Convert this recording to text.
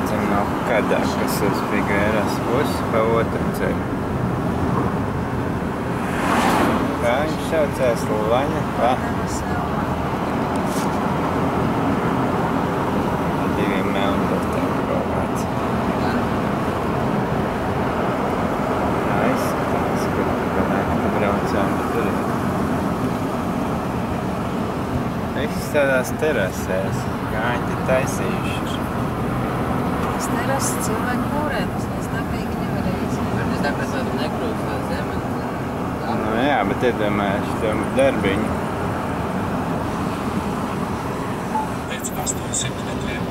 kādā, kas uz Figueras pusi pa otru ceļu. Kā viņš saucās? Laņa? Pa? Diviem melndatiem kaut kāds. Jā, izskatās, ka pa nakti braucām, bet tur ir. Viss tādās terasēs. Kāņi taisījuši Es nerasu cilvēku būrē, tas nes dabīgi nevarēja izdarīt. Es tāpēc esmu nekrūst tā zeme. Nu jā, bet iedomājuši tam darbiņu. Pēc 800 metriem